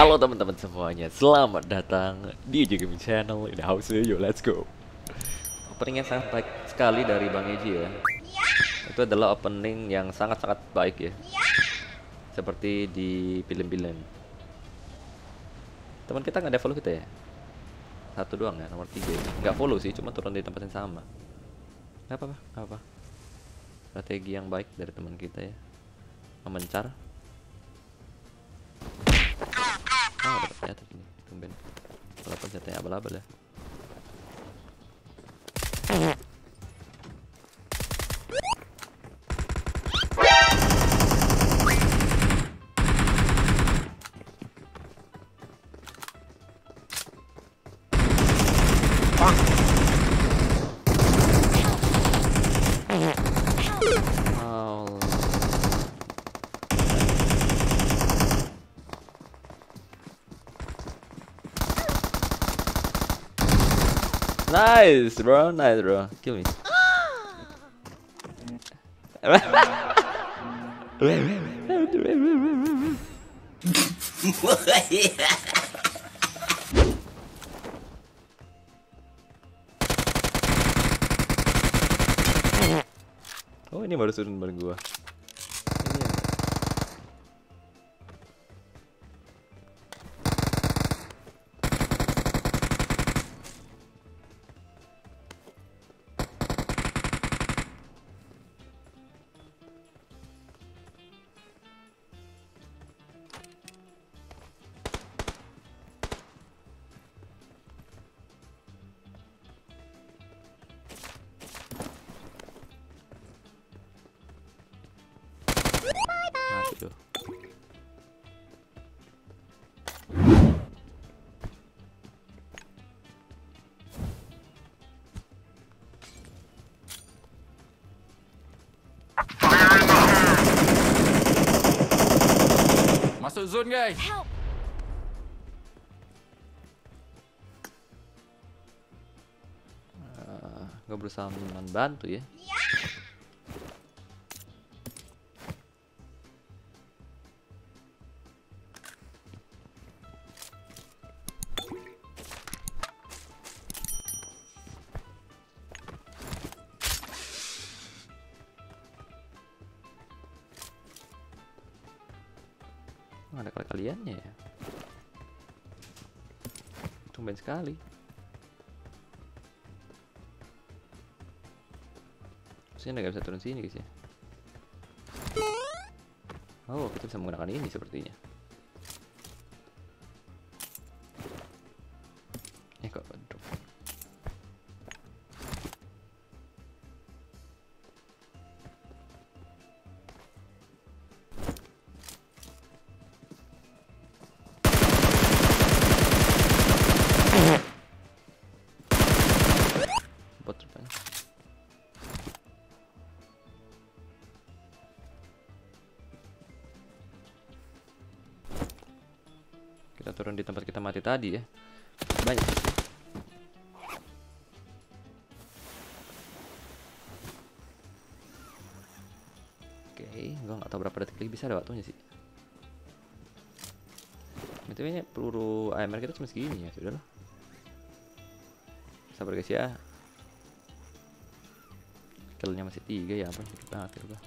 Halo teman-teman semuanya, selamat datang di Uji Gaming Channel In the house. Yo, let's go. Openingnya sangat baik sekali dari Bang Eji ya. Itu adalah opening yang sangat-sangat baik ya. Seperti di film-film. Teman kita nggak ada follow kita ya? Satu doang ya, nomor tiga ya? Nggak follow sih, cuma turun di tempat yang sama. Nggak apa-apa, nggak apa Strategi yang baik dari teman kita ya. Memencar é bla bla. Nice, bro. Nice, bro. Kill me. oh, ini baru turun bareng gua. Masuk zone guys. Uh, gue berusaha membantu ya. Nggak sekali. Sini nggak bisa turun sini guys ya. Oh, kita bisa menggunakan ini sepertinya. Di tempat kita mati tadi ya. Banyak. Oke, gua nggak tahu berapa detik lagi bisa ada waktunya sih. BTW nya peluru AMR kita cuma segini ya, sudahlah. Sabar guys ya. Killnya masih tiga ya, apa dikit banget kill gua.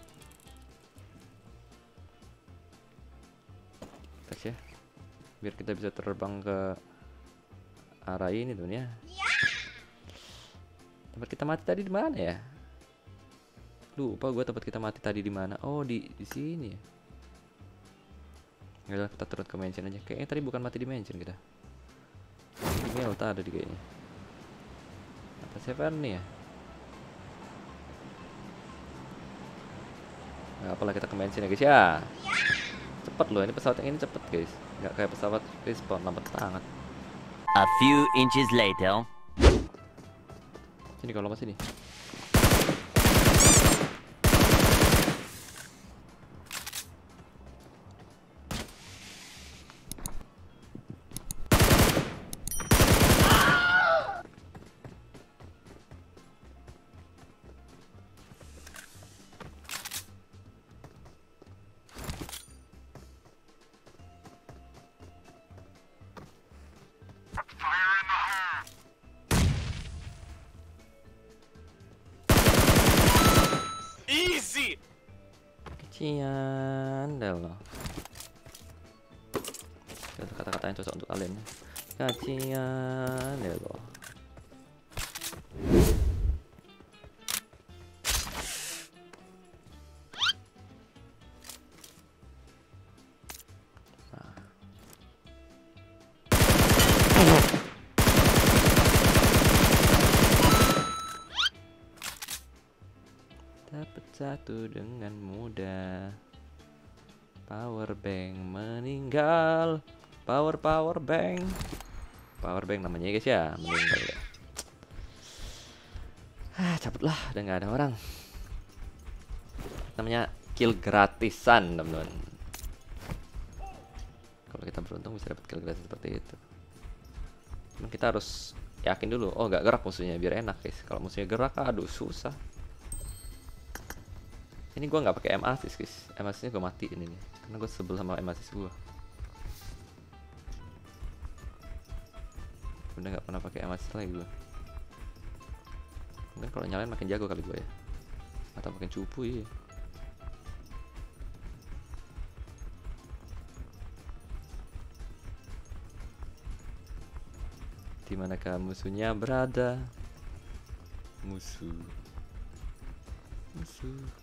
Ya biar kita bisa terbang ke arah ini tuh ya. Tempat kita mati tadi di mana ya? Lupa gua tempat kita mati tadi di mana. Oh, di di sini ya. Yaudah kita turun ke mansion aja. Kayaknya tadi bukan mati di mansion kita. Di Melta ada di kayaknya. Apa Seven nih ya? Nggak apalah kita ke mansion ya guys ya. Cepet loh, ini pesawat yang ini cepet guys. Nggak kayak pesawat respawn lambat banget. A few inches later. Sini kalau lompat sini. Cacian dah lo. Itu kata-kata yang cocok untuk kalian. Cacian ya lo. Dapat satu dengan bank meninggal. Power power bank. Power bank namanya ya guys ya, meninggal ya. Ah, cabut lah, udah nggak ada orang. Namanya kill gratisan, teman-teman. Kalau kita beruntung bisa dapat kill gratis seperti itu. Cuman kita harus yakin dulu. Oh, nggak gerak musuhnya biar enak guys. Kalau musuhnya gerak, aduh susah. Ini gua nggak pakai M assist guys. M assistnya gua matiin ini karena gue sebel sama M assist gua. Udah nggak pernah pakai M assist lagi gua. Mungkin kalau nyalain makin jago kali gua ya. Atau makin cupu ya. Di manakah musuhnya berada? Musuh. Musuh.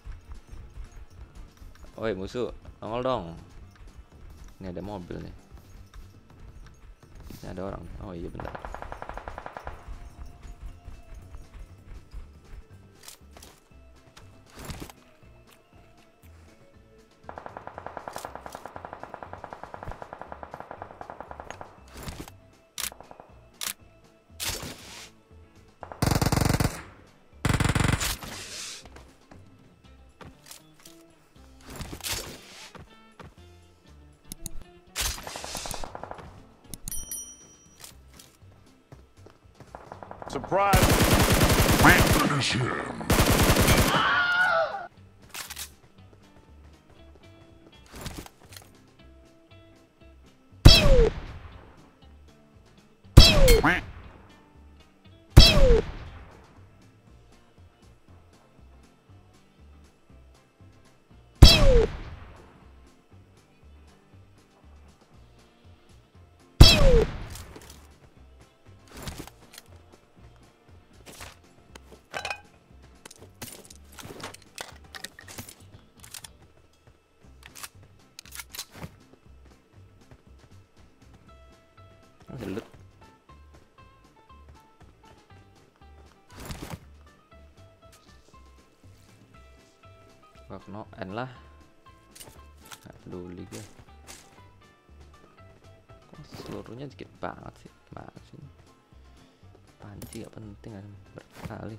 Oi musuh, nongol dong. Ini ada mobil nih. Ini ada orang. Oh iya bentar. Surprise! Finish him! Gua kena N lah. Gak peduli gue. Kok seluruhnya dikit banget sih? Gimana sih? Panci gak penting kan berkali.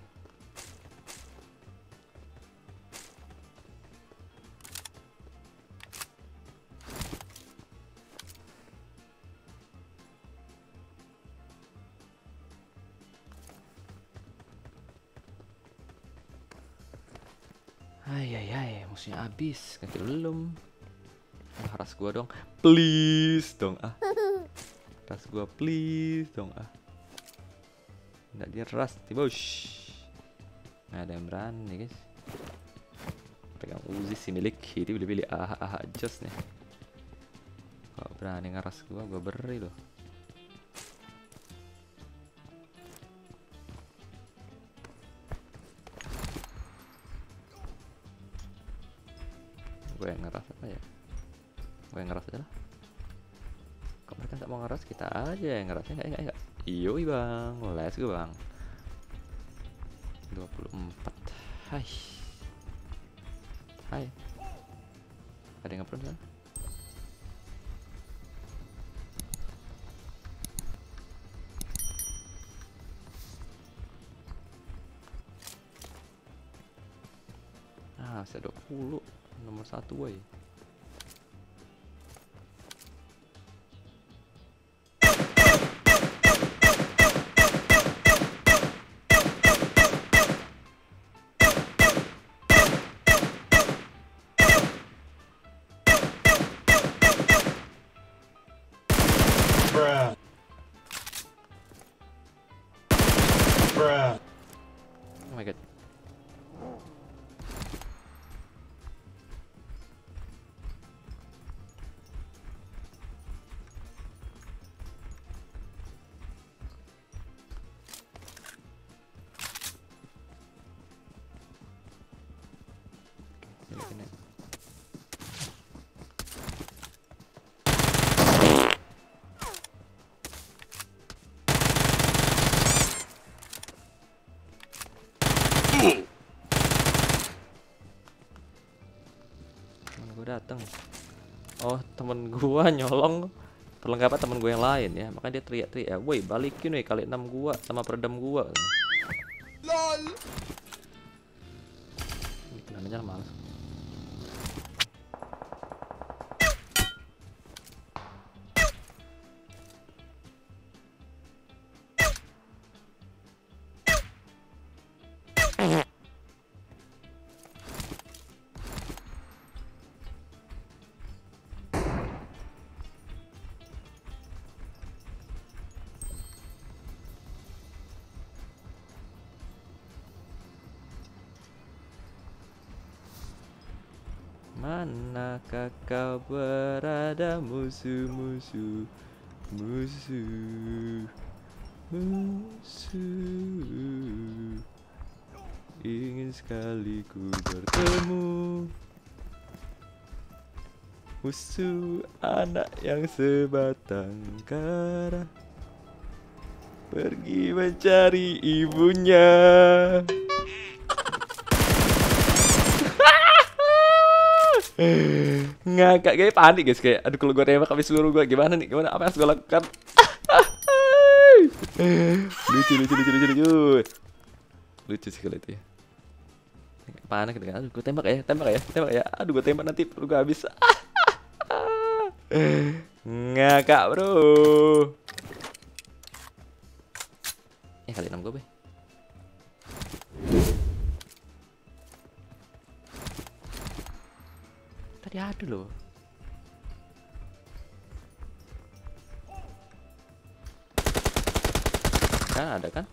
Hai, musuhnya habis, ganti belum. Ah, ras gua dong. Please dong ah. Ras gua please dong ah. Enggak dia ras, tiba ush. Nggak ada yang berani guys. Pegang Uzi si milik kiri pilih-pilih ah ah just nih. Kalau berani ngeras gua, gua beri loh. Gue ngeras apa ya? Gue ngeras aja lah. Kok mereka nggak mau ngeras kita aja yang ngeras enggak enggak enggak iyo bang. Let's go bang. 24 hai. Hai. Ada yang ngeprint kan Ah, bisa 20 nomor satu woy dateng. Oh, temen gua nyolong perlengkapan temen gue yang lain ya. Makanya dia teriak-teriak, ya, "Woi, balikin woi kali 6 gua sama peredam gua." LOL. Ini kenanya males. Manakah kau berada? Musuh-musuh Musuh Musuh. Ingin sekali ku bertemu. Musuh anak yang sebatang kara. Pergi mencari ibunya ngakak kayak panik guys kayak aduh kalau gue tembak habis seluruh gue gimana nih? Gimana? Apa yang harus gue lakukan? Lucu lucu lucu lucu lucu. Lucu sih kalau itu ya. Panik dengan aduh gue tembak ya tembak ya tembak ya. Aduh gue tembak nanti perlu gue habis. Ngakak bro. Eh kali enam gue be Tadi ada loh. Kan ada kan?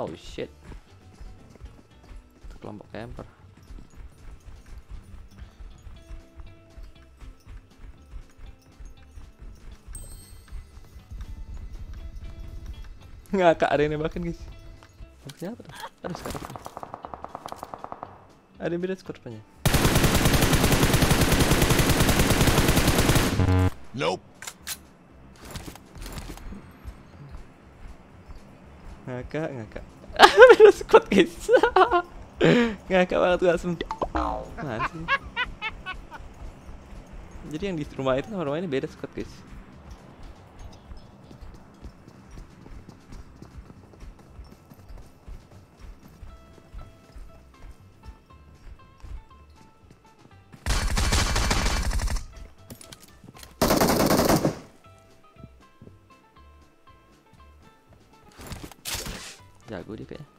Oh shit. Kelompok camper. Ngakak ada yang nembakin guys. Maksudnya apa tuh ada sekarang ada yang beda squad rupanya Nope. ngakak ngakak beda squad guys. Ngakak banget tuh langsung mana sih. Jadi yang di rumah itu sama rumah ini beda squad guys jago dia kayaknya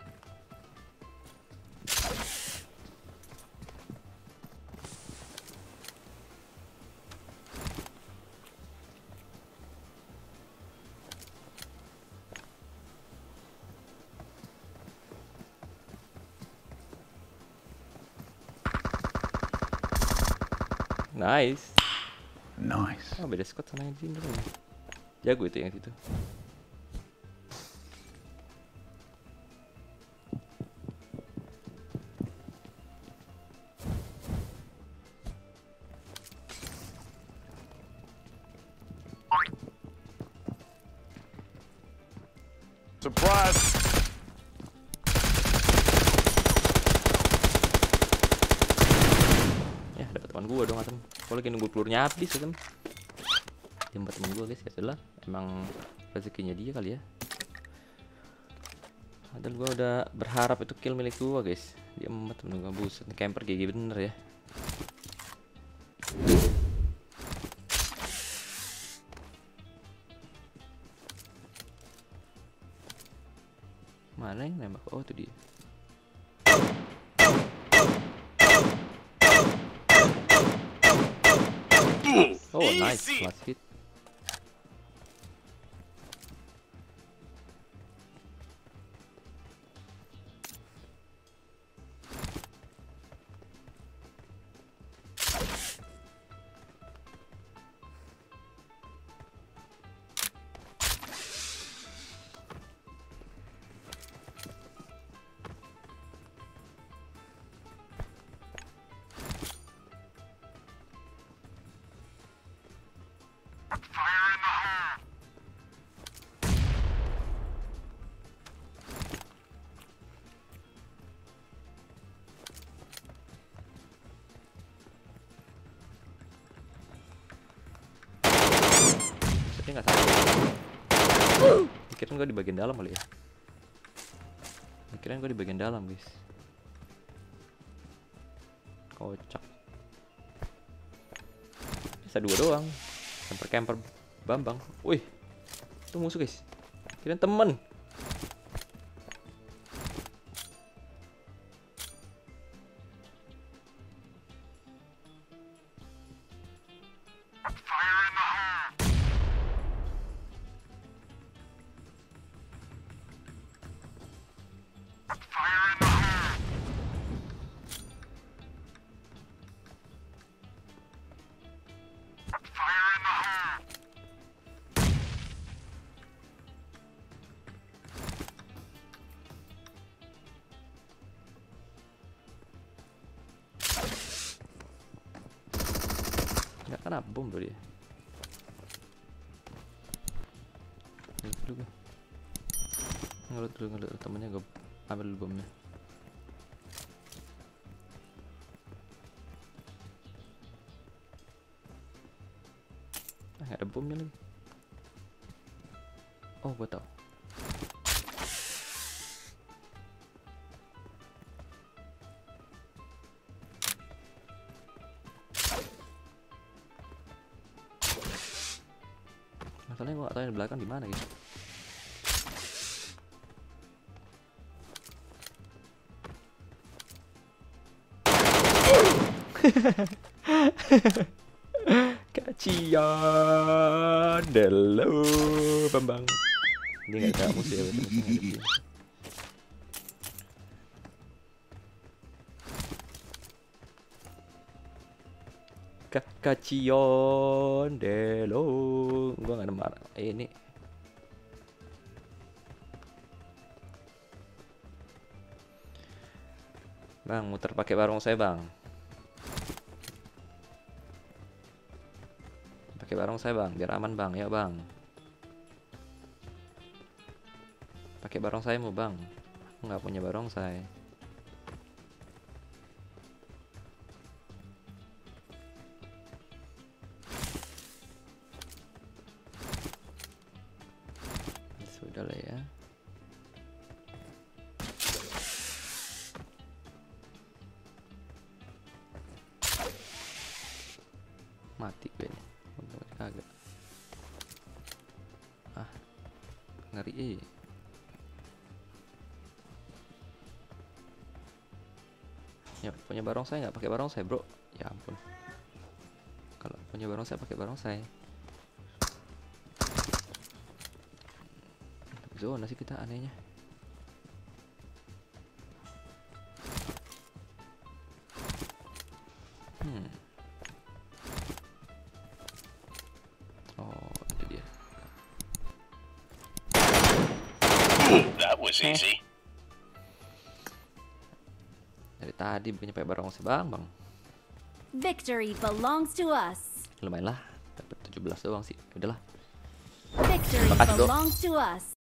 Nice. Nice. Oh, beda squad sama yang di sini dulu. Jago itu yang situ. Pelurunya habis, Atem. Jembat teman gua, guys, ya sudah. Emang rezekinya dia kali ya. Padahal gua udah berharap itu kill milik gua, guys. Dia empat temen gua buset, camper GG bener ya. Mana yang nembak? Oh, itu dia. Oh, nice. Last hit. Pikiran gue di bagian dalam kali ya. Pikiran gue di bagian dalam guys. Kocak. Bisa dua doang. Camper camper Bambang. Wih, itu musuh guys. Kirain temen. Kena bom dia. Ngelut dulu. Ngelut dulu, ngelut temennya gue ambil bomnya. Masalahnya gue gak tau yang di belakang di mana gitu. Kacian Delo Bambang. Ini gak ada musuh ya Kacion Delo Gua gak ada eh, Ini. Bang muter pakai barong saya bang. Pakai barong saya bang biar aman bang. Ya bang. Pakai barong saya mau bang. Nggak punya barong saya mati nih Untung kagak. Ah ngeri eh. Ya punya barong saya nggak? Pakai barong saya bro. Ya ampun. Kalau punya barong saya pakai barong saya zona sih kita anehnya Was easy. Dari tadi bukannya pakai barang si bang, bang. Victory belongs to us. Lumayan lah, dapat 17 doang sih. Udahlah. Victory belongs to us.